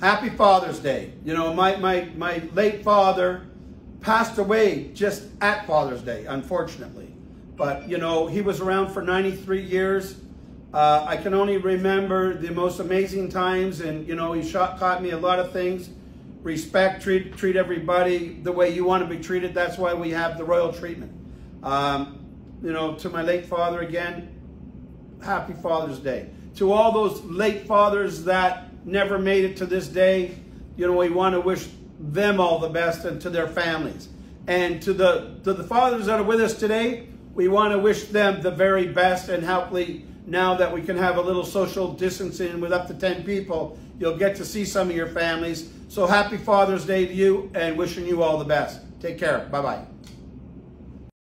Happy Father's Day. You know, my, my, my late father passed away just at Father's Day, unfortunately. But, you know, he was around for 93 years. Uh, I can only remember the most amazing times, and, you know, he shot, taught me a lot of things. Respect, treat, treat everybody the way you want to be treated. That's why we have the royal treatment. Um, you know, to my late father again, happy Father's Day. To all those late fathers that never made it to this day, you know, we want to wish them all the best and to their families. And to the to the fathers that are with us today, we want to wish them the very best and hopefully now that we can have a little social distancing with up to 10 people, you'll get to see some of your families. So happy Father's Day to you and wishing you all the best. Take care. Bye-bye.